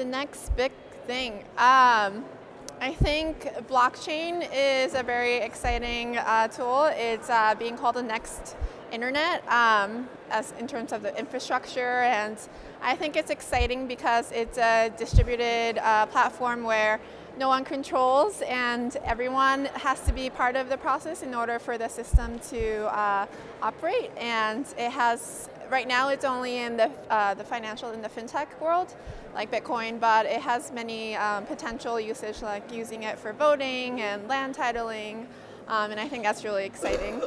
The next big thing. Um, I think blockchain is a very exciting uh, tool. It's uh, being called the next internet um, as in terms of the infrastructure and I think it's exciting because it's a distributed uh, platform where no one controls and everyone has to be part of the process in order for the system to uh, operate and it has right now it's only in the, uh, the financial in the fintech world like Bitcoin but it has many um, potential usage like using it for voting and land titling um, and I think that's really exciting.